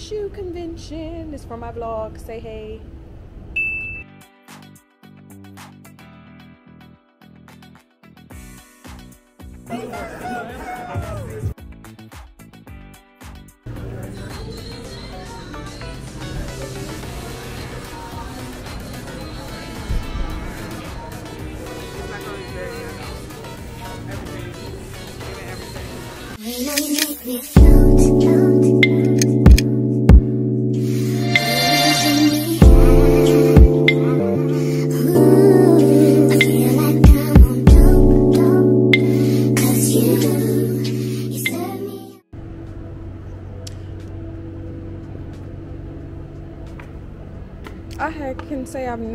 shoe convention. It's for my vlog. Say hey.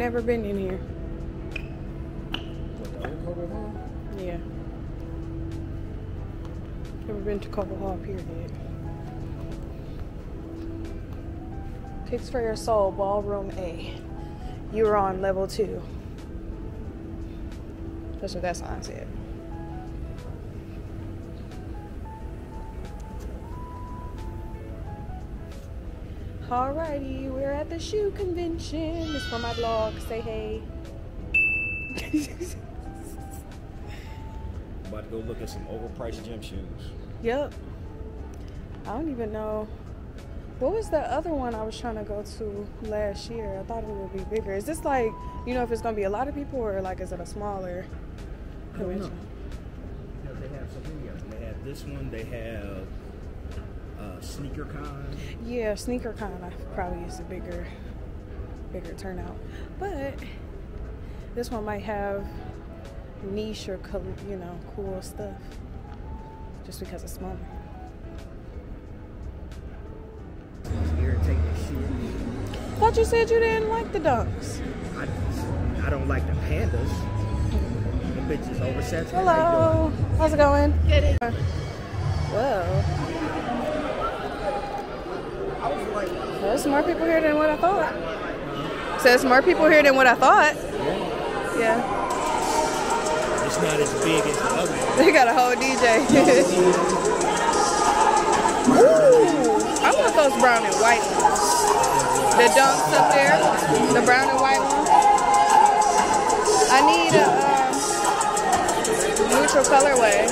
Never been in here. Yeah. Never been to Cobo Hall, period. Picks for Your Soul, Ballroom A. You're on level two. That's what that sign said. Alrighty, we're at the shoe convention. It's for my vlog. Say hey. About to go look at some overpriced gym shoes. Yep. I don't even know. What was the other one I was trying to go to last year? I thought it would be bigger. Is this like, you know, if it's gonna be a lot of people or like is it a smaller I don't know. convention? You they have so many of them. They have this one. They have uh, Sneaker Con. Yeah, SneakerCon I probably is a bigger, bigger turnout, but this one might have niche or col- you know cool stuff, just because it's smaller. Irritating shoes. Thought you said you didn't like the dunks. I, I don't like the pandas. The bitches oversaturated. Hello, how's it going? Good. Whoa. There's more people here than what I thought. Says more people here than what I thought. Yeah, It's not as big as the other one. they got a whole DJ. Ooh, I want those brown and white ones. The dunks up there, the brown and white ones. I need a um, neutral colorway.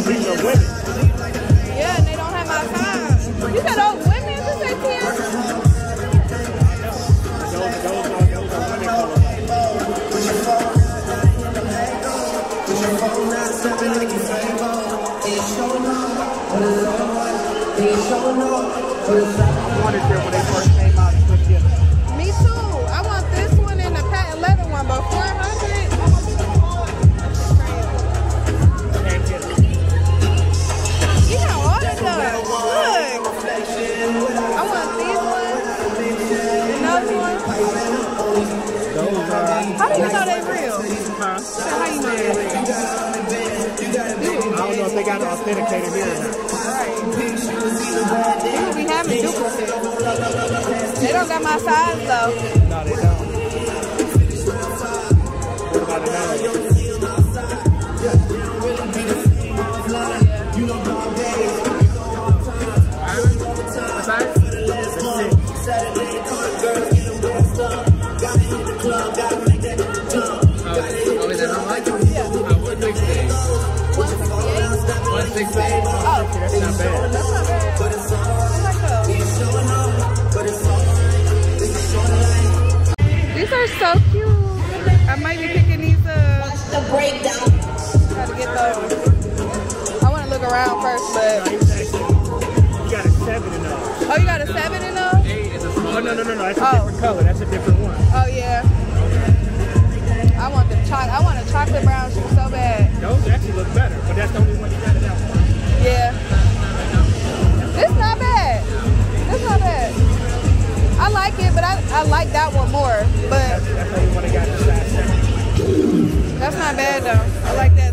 These are women. These are so cute. I might be picking these up. the breakdown. Gotta get those. Around first, but You got a seven in those. oh, you got a seven in those? Oh, no, no, no, no. That's a Oh. different color. That's a different one. Oh yeah. I want the choc. I want a chocolate brown shoe so bad. Those actually look better, but that's the only one you got it out for. Yeah. This not bad. This not bad. I like it, but I, I like that one more. But That's the only one that got in size seven. that's not bad though. I like that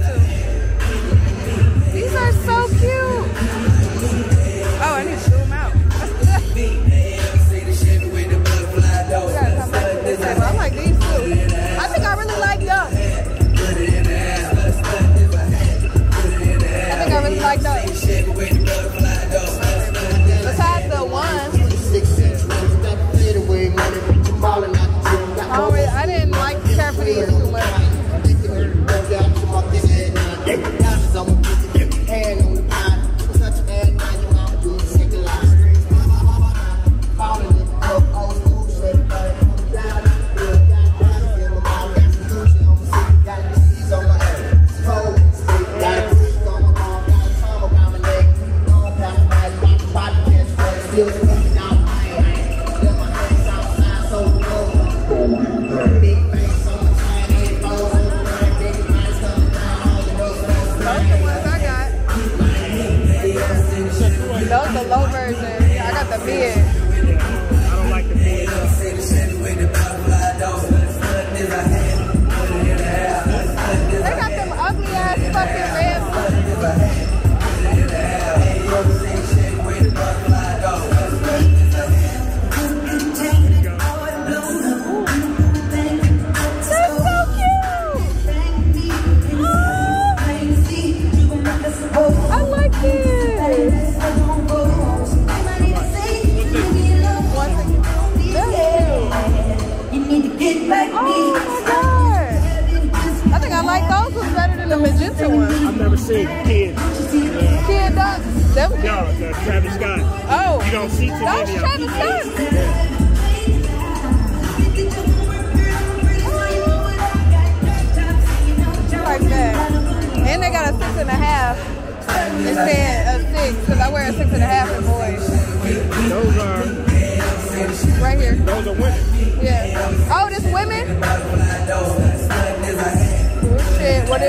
Hallelujah.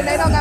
đến don't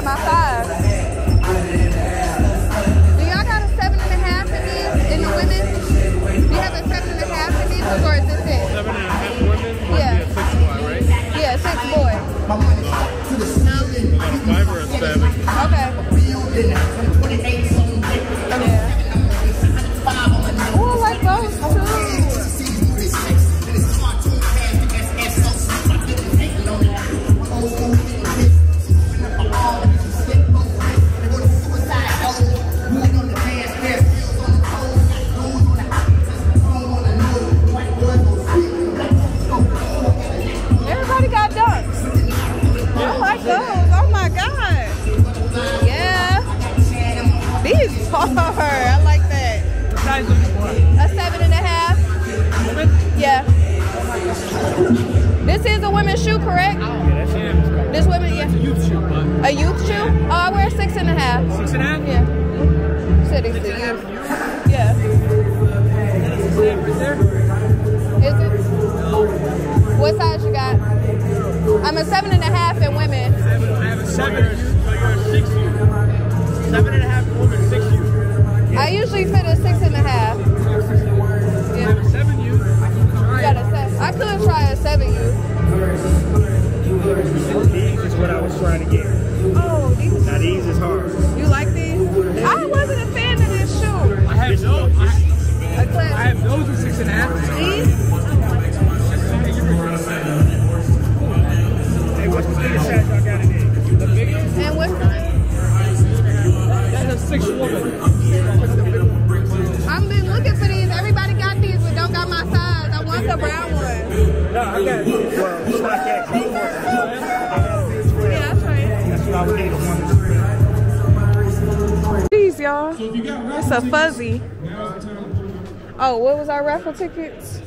Oh, what was our raffle tickets?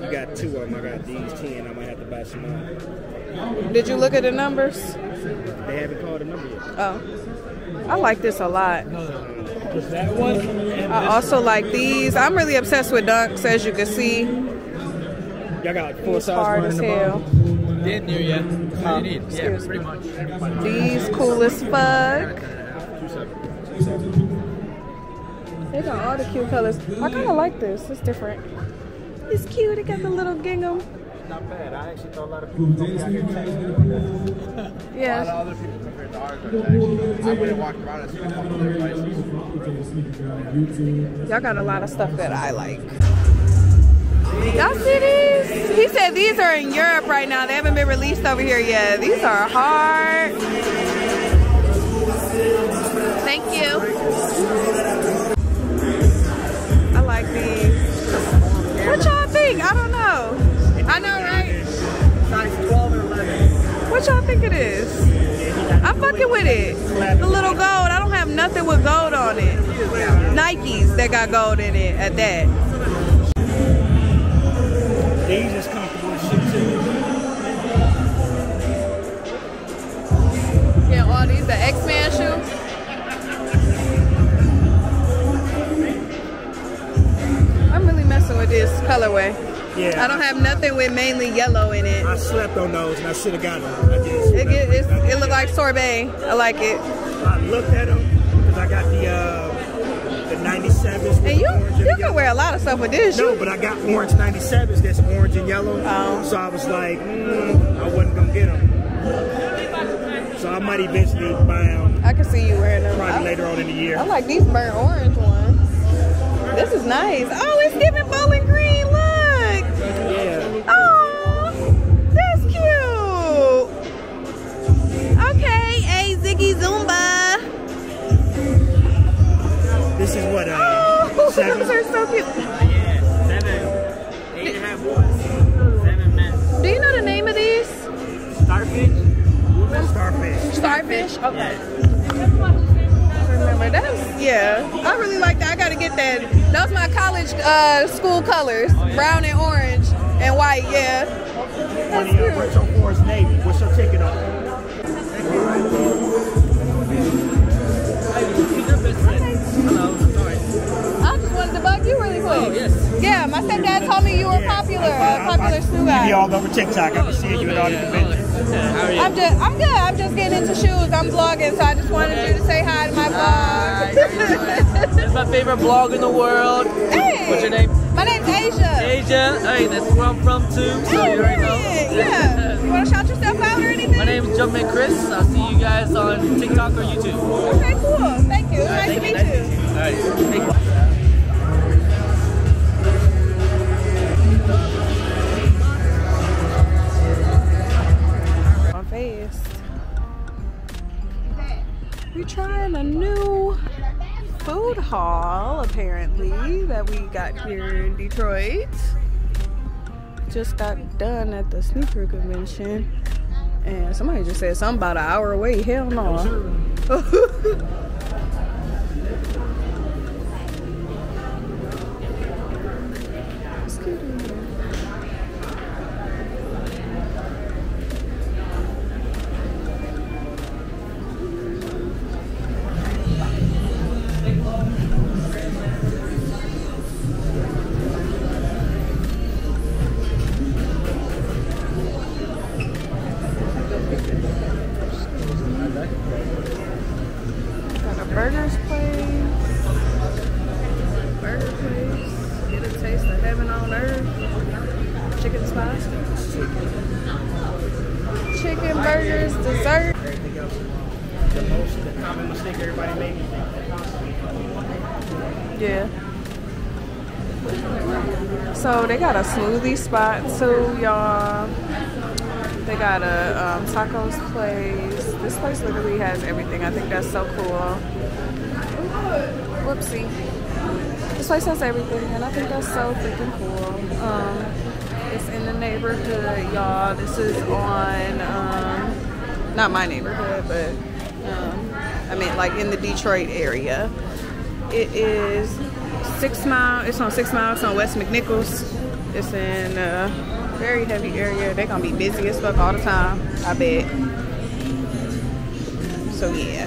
You got two of them. I got these ten. I might have to buy some more. Did you look at the numbers? They haven't called the number yet. Oh, I like this a lot. That one. I also like these. I'm really obsessed with dunks, as you can see. Y'all got like four sizes. Hard as did new yet. Oh, you need. Yeah, pretty much. These cool as fuck. They got all the cute colors. I kind of like this. It's different. It's cute. It got the little gingham. Not bad. I actually thought a lot of people compared Yeah. A lot of other people compared to ours. Actually, I around a. Y'all got a lot of stuff that I like. Y'all see these? He said these are in Europe right now. They haven't been released over here yet. These are hard. Thank you. What y'all think? I don't know. I know, right? Size 12 or 11. What y'all think it is? I'm fucking with it. The little gold. I don't have nothing with gold on it. Nikes that got gold in it at that. These is comfortable as shit too. Yeah, all these the X-Man shoes. This colorway. Yeah. I don't have nothing with mainly yellow in it. I slept on those and I should have got them. I just It, get, it's, it look like sorbet. I like it. I looked at them because I got the uh, the 97s. And you you yellow. can wear a lot of stuff with this. No, but I got orange 97s that's orange and yellow. Oh. So I was like, mm, I wasn't gonna get them. So I might eventually buy them I can see you wearing them. probably I, later on in the year. I like these burnt orange ones. This is nice. Oh, it's giving This is what uh Oh, seven. those are so cute. Yeah, seven. Eight and a half boys. Seven men. Do you know the name of these? Starfish. Starfish. Starfish. Okay. Remember that's yeah. I really like that. I gotta get that. That was my college uh, school colors, brown and orange and white. Yeah. One of your what's your Forest Navy? What's your ticket on? Hello. Sorry. I just wanted to bug you really quick. Oh, yes. Yeah, my stepdad told me you were popular, a popular snoo You be guy. all over TikTok. I can see you at all the conventions. How are you? I'm just, I'm good. I'm just getting into shoes. I'm vlogging, so I just wanted you to say hi to my Hi, vlog. It's my favorite blog in the world. hey. What's your name? My name's Asia. Asia. Hey, that's where I'm from too. So Hey, you already know. period. Yeah. You want to shout yourself out or anything? My name is Jumpman Chris. I'll see you guys on TikTok or YouTube. Okay, cool. Thank you. right, nice to meet you. to meet you. All right. Thank you. Face. We trying a new food hall apparently that we got here in Detroit. Just got done at the sneaker convention. And somebody just said something about an hour away. Hell no. place. Heaven on earth. Chicken spice. Chicken burgers, dessert. The most common mistake everybody makes. Yeah. So they got a smoothie spot too, y'all. They got a um, tacos place. This place literally has everything. I think that's so cool. Whoopsie. Place has everything, and I think that's so freaking cool. Um, it's in the neighborhood, y'all. This is on, um, not my neighborhood, but um, I mean like in the Detroit area. It is six mile. It's on six miles on West McNichols. It's in a very heavy area. They're gonna be busy as fuck all the time. I bet. So yeah.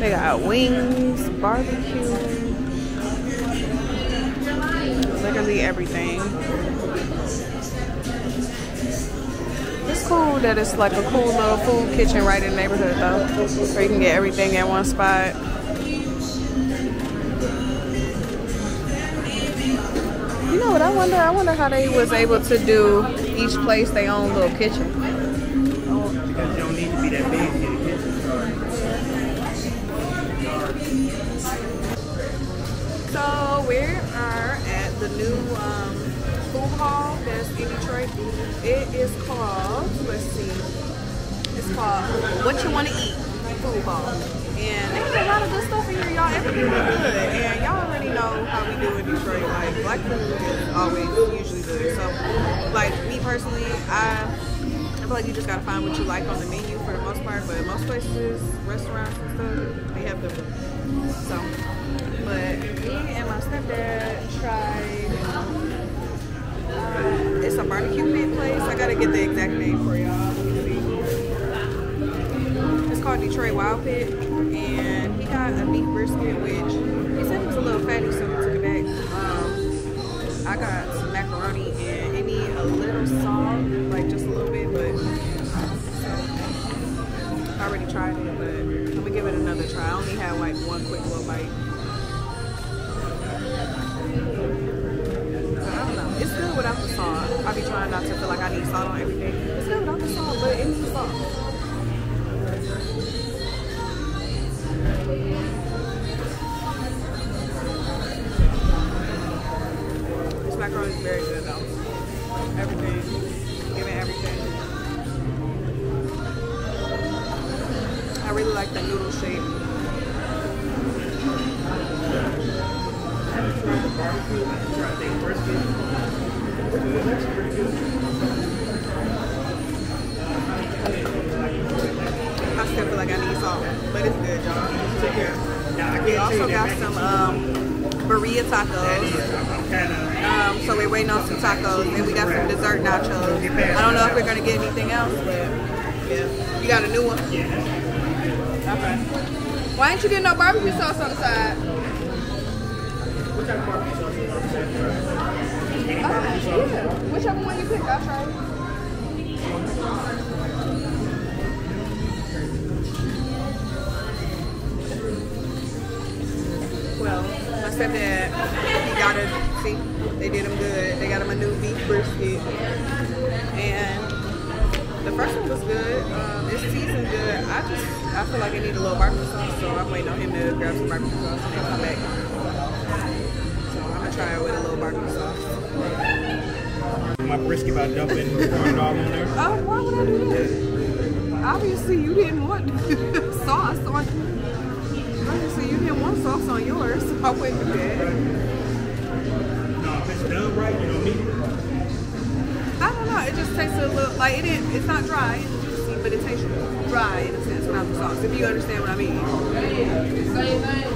They got wings, barbecue, literally everything. It's cool that it's like a cool little food kitchen right in the neighborhood though, where you can get everything at one spot. You know what I wonder? I wonder how they was able to do each place their own little kitchen. Because you don't need to be that big to get a kitchen. So we are the new um, food hall that's in Detroit. It is called, let's see, it's called What You Want to Eat Food Hall. And they a lot of good stuff in here, y'all. Everything is good. And y'all already know how we do in Detroit. Like, black food is always usually good. So, like, me personally, I I feel like you just gotta find what you like on the menu for the most part. But most places, restaurants and stuff, they have food. So, but me and my stepdad tried. Uh, it's a barbecue meat place. I gotta get the exact name for y'all. It's called Detroit Wild Pit, and he got a beef brisket, which he said was a little fatty, so we took it back. Um, I got some macaroni, and it need a little salt, like just a little bit, but I already tried it, like one quick little bite. I don't know. It's good without the salt. I be trying not to feel like I need salt on everything. It's good without the salt, but it needs salt. This macaroni is very good though. Everything. Give it everything. I really like the noodle shape. I still feel like I need salt, but it's good, y'all. We also got some um, burrito tacos. Um, so we're waiting on some tacos, and we got some dessert nachos. I don't know if we're gonna get anything else, but yeah. You got a new one? Yeah. Okay. Why ain't you getting no barbecue sauce on the side? Ah, yeah. Whichever one you pick, I'll try. Well, I said that he got it. See, they did him good. They got him a new beef brisket, and the first one was good. Um, it's seasoned good. I just I feel like I need a little barbecue sauce, so I'm waiting on him to grab some barbecue sauce and then come back. So I'm gonna try it with a little barbecue sauce. My brisket about dumping corn dog on there. Oh, why would I do that? Obviously, you didn't want sauce on. Obviously, you didn't want sauce on yours. So I wouldn't do that. No, if it's done right, you don't need it. I don't know. It just tastes a little like it. Is, it's not dry, it's juicy, but it tastes dry in a sense without the sauce. If you understand what I mean. Same thing.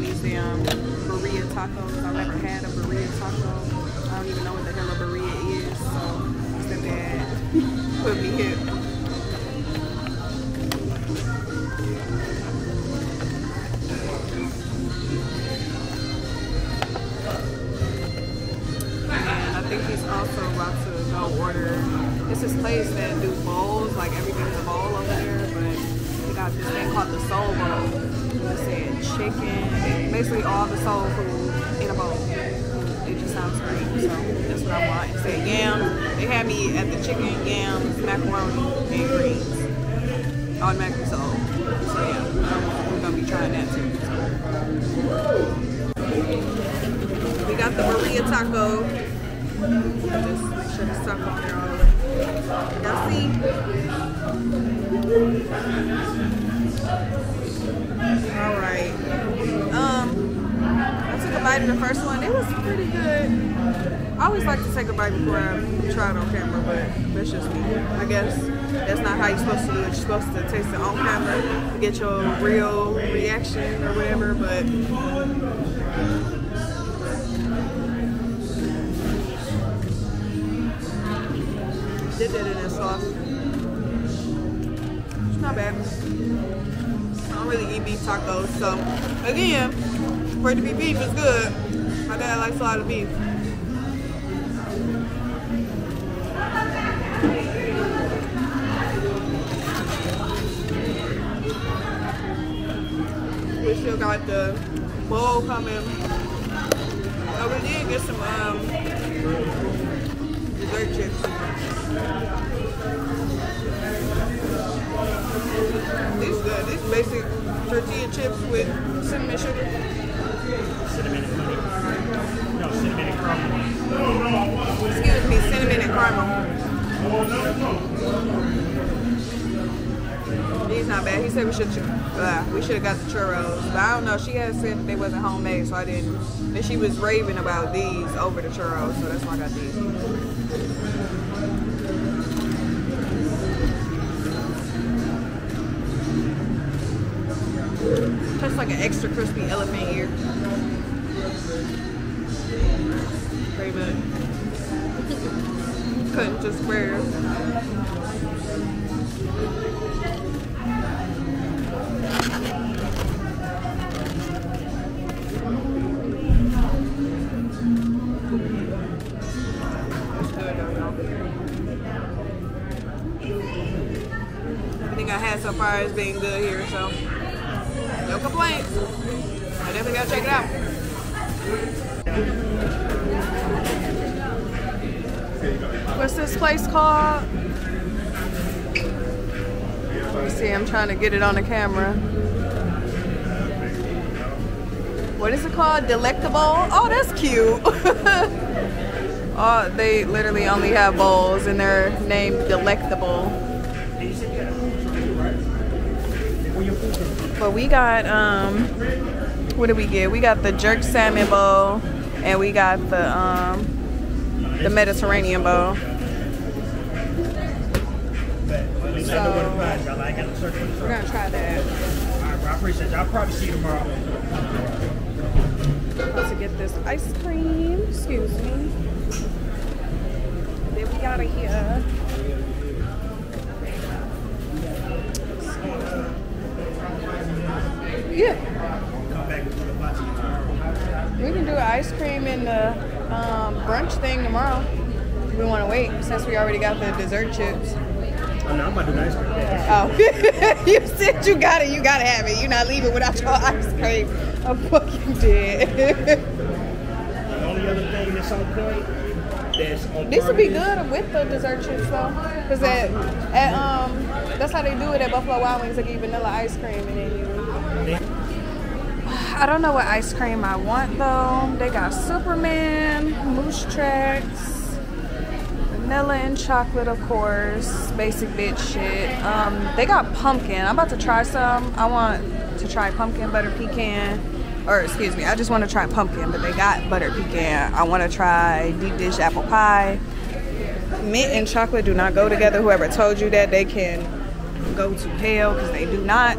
damn burrito tacos. I've never had a burrito taco. I don't even know what the hell a burrito chicken, yams, macaroni, and greens. Automatically sold. So yeah, um, we're gonna be trying that too. We got the birria taco. Just make sure the stuff on there all the way. Y'all see? All right. tried the first one. It was pretty good. I always like to take a bite before I try it on camera, but that's just me. I guess that's not how you're supposed to do it. You're supposed to taste it on camera to get your real reaction or whatever, but did that in sauce. It's not bad. I don't really eat beef tacos, so again, for it to be beef, it's good. My dad likes a lot of beef. Still got the bowl coming. Oh, we did get some um, dessert chips. These good. These basic tortilla chips with cinnamon sugar. Cinnamon and honey. No, cinnamon and caramel. Excuse me, cinnamon and caramel. These not bad. He said we should uh, we should have got the churros, but I don't know. She had said they wasn't homemade, so I didn't. And she was raving about these over the churros, so that's why I got these. Tastes like an extra crispy elephant ear. Pretty good. Couldn't just square. So far has been good here, so no complaints. I definitely gotta check it out. What's this place called? Let me see, I'm trying to get it on the camera. What is it called? Delectable? Oh, that's cute. oh, they literally only have bowls and they're named Delectable. But we got um what did we get? We got the jerk salmon bowl and we got the um the Mediterranean bowl. Got the We're gonna try that. Alright, bro, I appreciate y'all. I'll probably see you tomorrow. About to get this ice cream. Excuse me. Then we of here. Yeah. Come back with the hibachi tomorrow. We can do ice cream in the um, brunch thing tomorrow. We want to wait since we already got the dessert chips. Oh, no, I'm about to do the ice cream. Oh, you said you got it. You gotta have it. You're not leaving without your ice cream. I'm fucking dead. The only other thing that's on point this would be good with the dessert chips though, cause at, at um that's how they do it at Buffalo Wild Wings. They give you vanilla ice cream and then you. I don't know what ice cream I want though. They got Superman, Moose Tracks, vanilla and chocolate, of course. Basic bitch shit. Um, they got pumpkin. I'm about to try some. I want to try pumpkin butter pecan. Or excuse me, I just want to try pumpkin, but they got butter pecan. I want to try deep dish apple pie. Mint and chocolate do not go together. Whoever told you that, they can go to hell because they do not.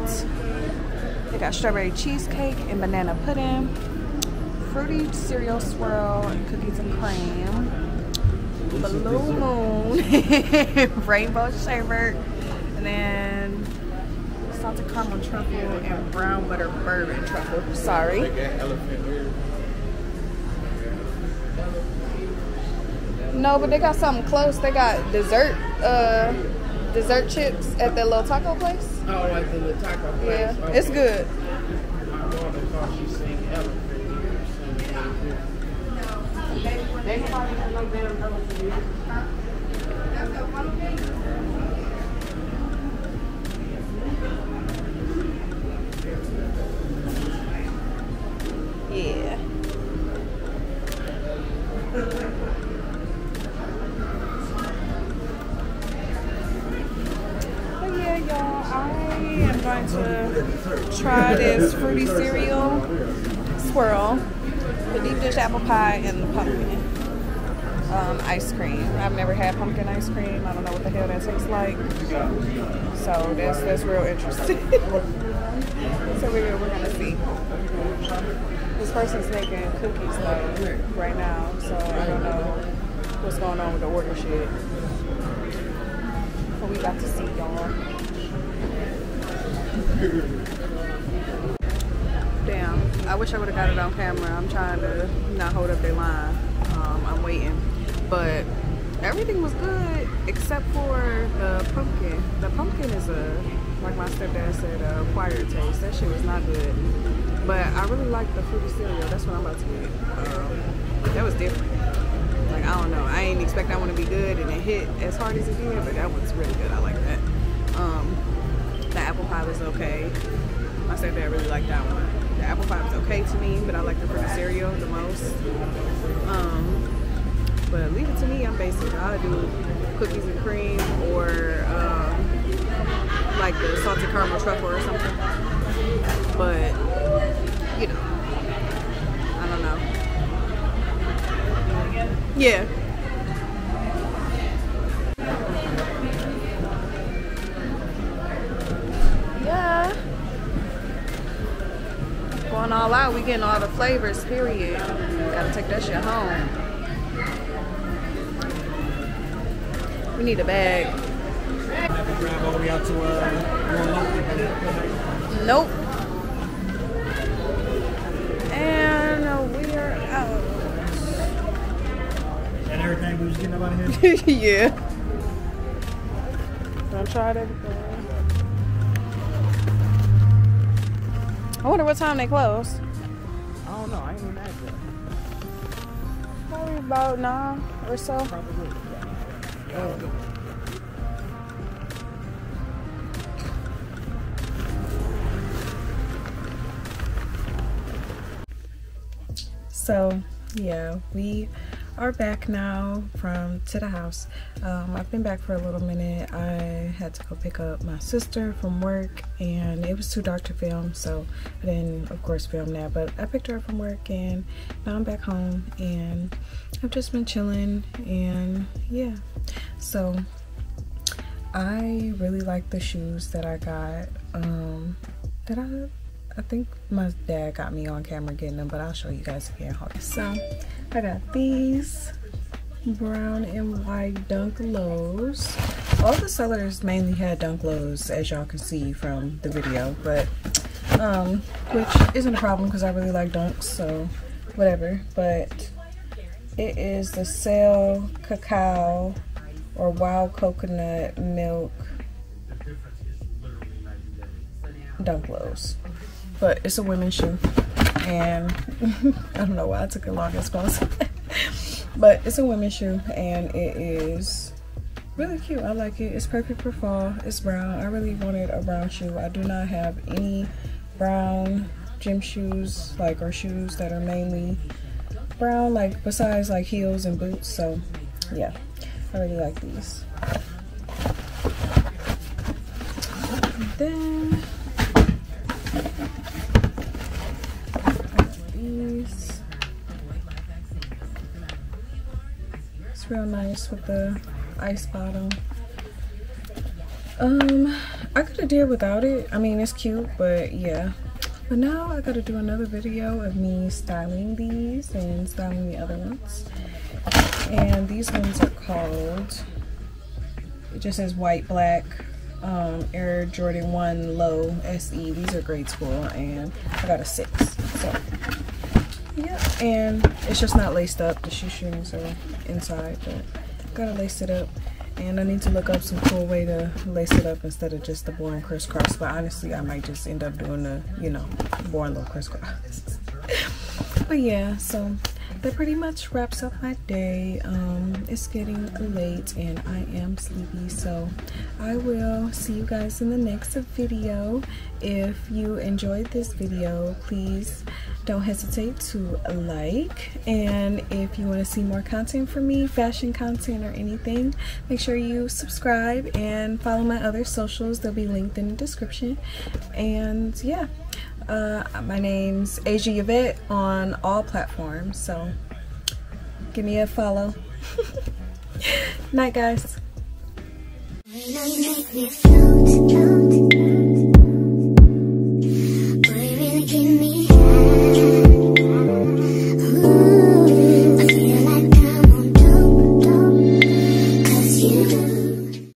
Got strawberry cheesecake and banana pudding, fruity cereal swirl, and cookies and cream, blue moon, rainbow sherbet, and then salted caramel truffle and brown butter bourbon truffle. Sorry. No, but they got something close. They got dessert, uh, dessert chips at that little taco place. Oh, like the little taco place. Yeah, Okay. it's good. My daughter thought she seen elephant I've never had pumpkin ice cream. I don't know what the hell that tastes like. So that's that's real interesting. so we're, we're gonna see. This person's making cookies though right now, so I don't know what's going on with the order shit. But we got to see y'all. Damn, I wish I would have got it on camera. I'm trying to not hold up their line. Um, I'm waiting. But everything was good except for the pumpkin. The pumpkin is a, like my stepdad said, a acquired taste. That shit was not good. But I really like the fruity cereal. That's what I'm about to get. Um, that was different. Like, I don't know. I ain't expect that one to be good and it hit as hard as it did, but that one's really good. I like that. Um, the apple pie was okay. My stepdad really liked that one. The apple pie was okay to me, but I like the fruity cereal the most. Um, but leave it to me. I'm basic. I'll do cookies and cream or um, like the salted caramel truffle or something. But you know, I don't know. Yeah. Yeah. Going all out, we getting all the flavors, period. Gotta take that shit home. We need a bag. Drive all the way out to Nope. And we are out. and everything we was getting up out of here. yeah. I tried everything. I wonder what time they close. I don't know. I ain't even asked that. Probably about nine or so. Probably. So, yeah, we are back now from to the house. Um, I've been back for a little minute. I had to go pick up my sister from work, and it was too dark to film, so I didn't, of course, film that. But I picked her up from work, and now I'm back home, and I've just been chilling, and yeah. So, I really like the shoes that I got. Um, that I I think my dad got me on camera getting them, but I'll show you guys again. Hold on. So I got these brown and white dunk lows. All the sellers mainly had dunk lows, as y'all can see from the video, but um, which isn't a problem because I really like dunks, so whatever. But it is the Sail Cacao or Wild Coconut Milk dunk lows but it's a women's shoe and I don't know why I took it long as possible but it's a women's shoe and it is really cute. I like it. It's perfect for fall. It's brown. I really wanted a brown shoe. I do not have any brown gym shoes like or shoes that are mainly brown like besides like heels and boots. So yeah I really like these. And then nice with the ice bottom. Um, I could have did without it. I mean, it's cute, but yeah. But now I gotta do another video of me styling these and styling the other ones. And these ones are called, it just says white, black, um, Air Jordan 1 Low SE. These are grade school and I got a six. So yeah, and it's just not laced up. The shoestrings are inside, but gotta lace it up. And I need to look up some cool way to lace it up instead of just the boring crisscross. But honestly, I might just end up doing the, you know, boring little crisscross. but yeah, so that pretty much wraps up my day. Um, it's getting late and I am sleepy. So I will see you guys in the next video. If you enjoyed this video, please don't hesitate to like. And if you want to see more content from me fashion content or anything make sure you subscribe and follow my other socials. They'll be linked in the description. And yeah uh, my name's Asia Yvette on all platforms. So give me a follow. Night guys